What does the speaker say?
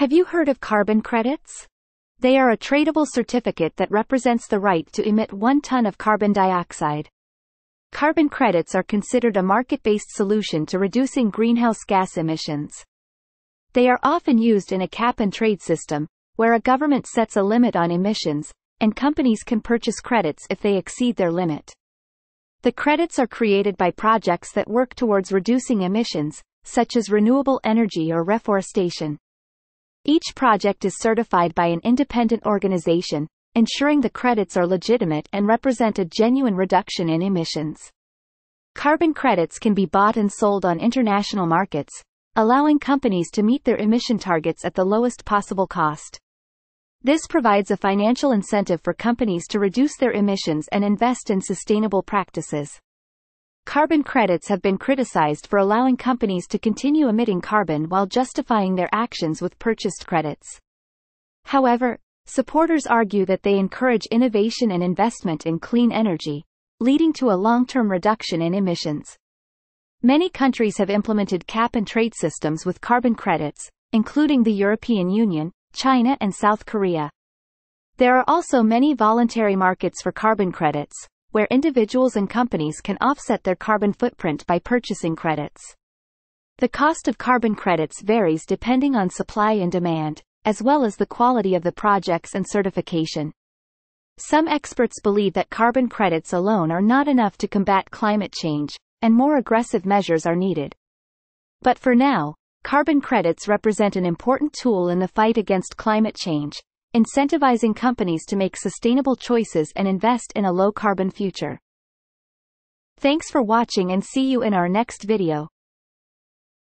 Have you heard of carbon credits? They are a tradable certificate that represents the right to emit one ton of carbon dioxide. Carbon credits are considered a market-based solution to reducing greenhouse gas emissions. They are often used in a cap-and-trade system, where a government sets a limit on emissions, and companies can purchase credits if they exceed their limit. The credits are created by projects that work towards reducing emissions, such as renewable energy or reforestation. Each project is certified by an independent organization, ensuring the credits are legitimate and represent a genuine reduction in emissions. Carbon credits can be bought and sold on international markets, allowing companies to meet their emission targets at the lowest possible cost. This provides a financial incentive for companies to reduce their emissions and invest in sustainable practices. Carbon credits have been criticized for allowing companies to continue emitting carbon while justifying their actions with purchased credits. However, supporters argue that they encourage innovation and investment in clean energy, leading to a long-term reduction in emissions. Many countries have implemented cap and trade systems with carbon credits, including the European Union, China and South Korea. There are also many voluntary markets for carbon credits, where individuals and companies can offset their carbon footprint by purchasing credits. The cost of carbon credits varies depending on supply and demand, as well as the quality of the projects and certification. Some experts believe that carbon credits alone are not enough to combat climate change, and more aggressive measures are needed. But for now, carbon credits represent an important tool in the fight against climate change, incentivizing companies to make sustainable choices and invest in a low carbon future. Thanks for watching and see you in our next video.